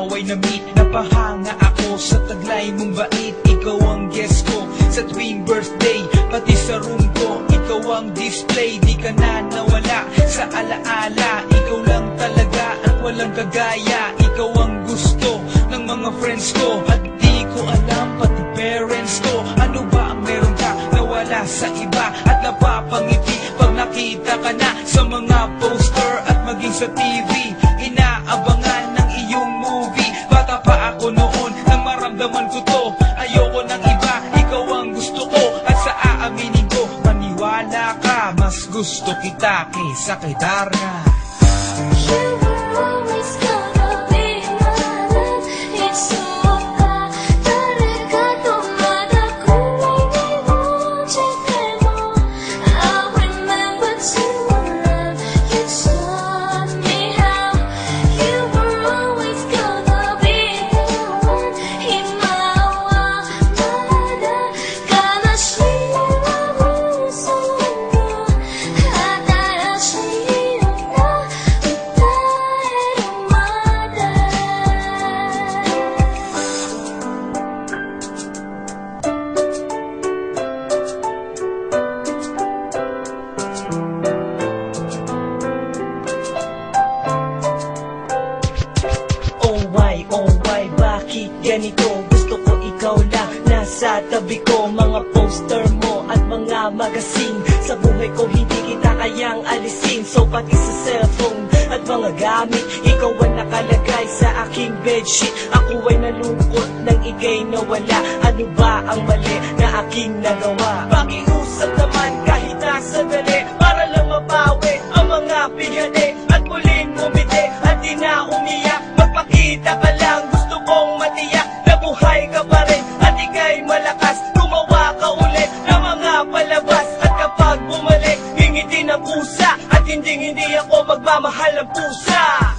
na-meet Napahanga ako sa taglay mong bait. Ikaw ang guest ko sa tuwing birthday Pati sa room ko, ikaw ang display. Di ka na nawala sa alaala. Ikaw lang talaga at walang kagaya. Ikaw ang gusto ng mga friends ko. At di ko alam pati parents ko. Ano ba ang meron ka na wala sa iba? At napapangiti pag nakita ka na Sa mga poster at maging sa TV gusto kita kaysa kay Darna ganito? Gusto ko ikaw lang nasa tabi ko. Mga poster mo at mga magasin. Sa buhay ko hindi kita kayang alisin. So pati sa cellphone at mga gamit Ikaw ang nakalagay sa aking bedsheet. Ako ay nalungkot nang ikay nawala Ano ba ang mali na aking nagawa? Pakiusap naman kahit nasa dali Sasha.